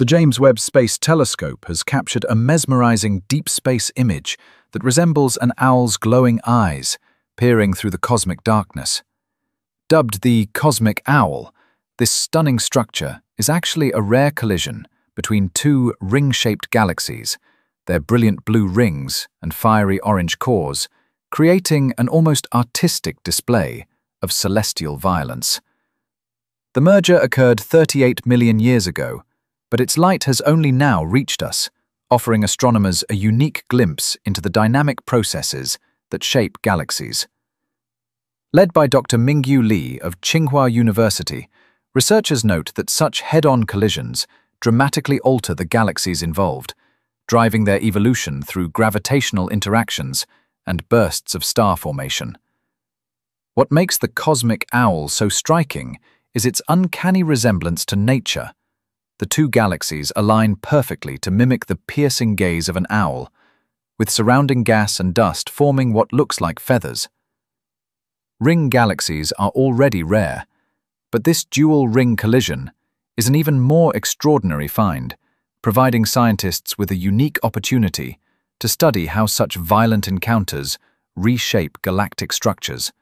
The James Webb Space Telescope has captured a mesmerizing deep space image that resembles an owl's glowing eyes peering through the cosmic darkness. Dubbed the Cosmic Owl, this stunning structure is actually a rare collision between two ring-shaped galaxies, their brilliant blue rings and fiery orange cores, creating an almost artistic display of celestial violence. The merger occurred 38 million years ago, but its light has only now reached us, offering astronomers a unique glimpse into the dynamic processes that shape galaxies. Led by Dr. Mingyu Li of Tsinghua University, researchers note that such head-on collisions dramatically alter the galaxies involved, driving their evolution through gravitational interactions and bursts of star formation. What makes the cosmic owl so striking is its uncanny resemblance to nature. The two galaxies align perfectly to mimic the piercing gaze of an owl, with surrounding gas and dust forming what looks like feathers. Ring galaxies are already rare, but this dual ring collision is an even more extraordinary find, providing scientists with a unique opportunity to study how such violent encounters reshape galactic structures.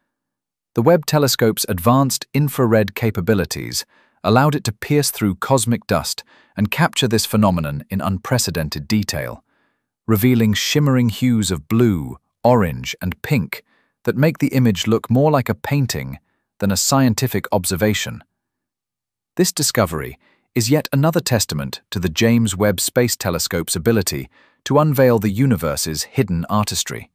The Webb telescope's advanced infrared capabilities allowed it to pierce through cosmic dust and capture this phenomenon in unprecedented detail, revealing shimmering hues of blue, orange, and pink that make the image look more like a painting than a scientific observation. This discovery is yet another testament to the James Webb Space Telescope's ability to unveil the universe's hidden artistry.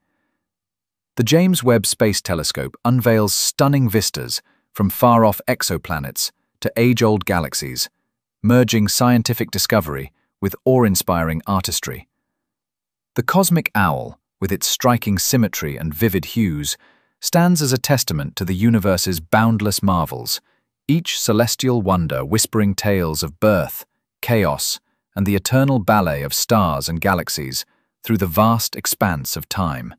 The James Webb Space Telescope unveils stunning vistas from far-off exoplanets to age-old galaxies, merging scientific discovery with awe-inspiring artistry. The cosmic owl, with its striking symmetry and vivid hues, stands as a testament to the universe's boundless marvels, each celestial wonder whispering tales of birth, chaos, and the eternal ballet of stars and galaxies through the vast expanse of time.